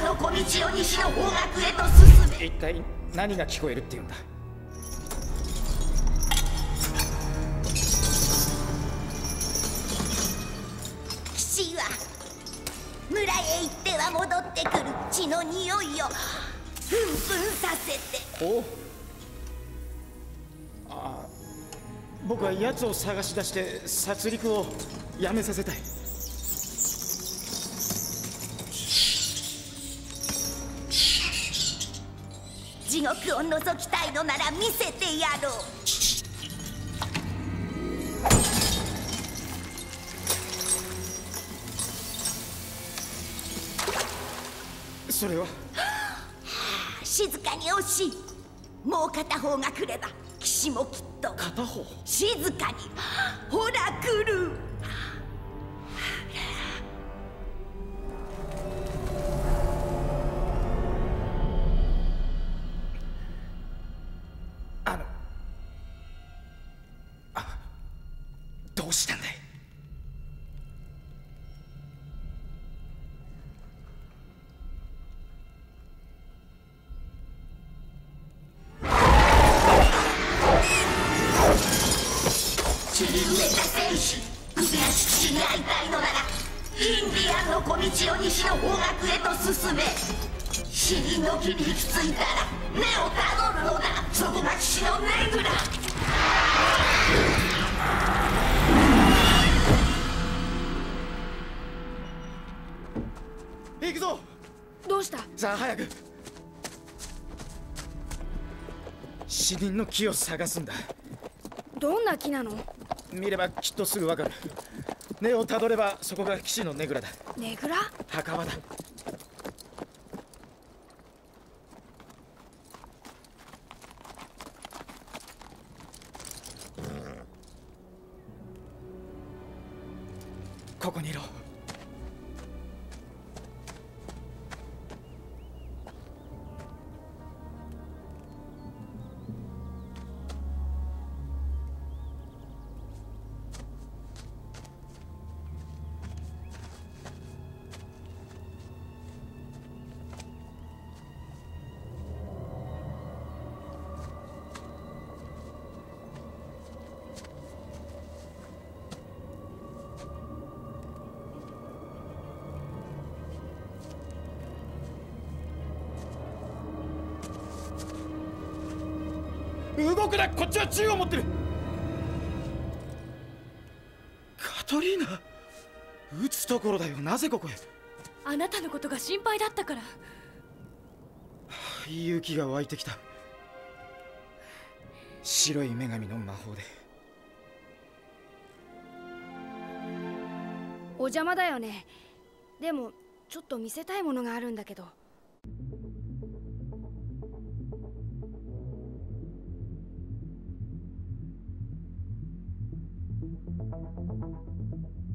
アの小道を西の方角へと進め一体何が聞こえるって言うんだ？騎士は村へ行っては戻ってくる血の匂いをふんふんさせて。おああ僕は奴を探し出して殺戮をやめさせたい地獄を覗きたいのなら見せてやろう。それは？静かに惜しいもう片方が来れば騎士もきっと。片方？静かに。ほら来るうしたんだい。血に飢えた戦士首や父に会いたいのならインディアンの小道を西の方角へと進め。死人の木に行き着いたら根をたどるのだ。そこが騎士のネグラさあ早く。死人の木を探すんだ。どんな木なの？見ればきっとすぐわかる。根をたどればそこが騎士のねぐらだ。ねぐら墓場だ。ここにいろ動くなこっちは銃を持ってる。カトリーナ撃つところだよ。なぜここへ？あなたのことが心配だったから。勇気が湧いてきた。白い女神の魔法で。お邪魔だよね。でもちょっと見せたいものがあるんだけどもう一度。